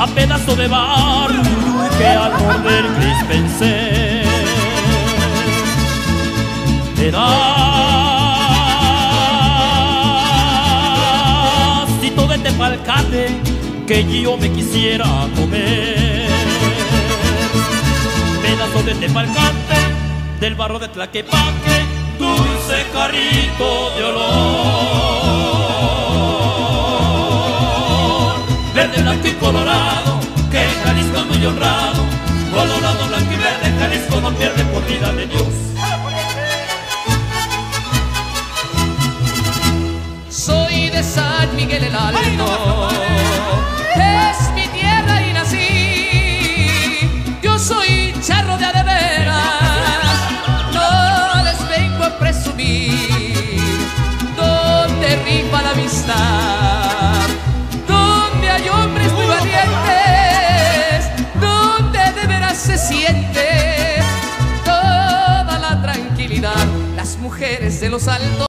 a pedazo de barro que al morder pensé. Pedacito de tepalcate que yo me quisiera comer. Pedazo de tepalcate del barro de Tlaquepaque Dulce carrito de olor. Verde, blanco y Colorado, blanco y verde Jalisco no pierde por vida de Dios San Miguel el Alto. Es mi tierra y nací. Yo soy charro de adeveras. No les vengo a presumir. Mujeres de los altos.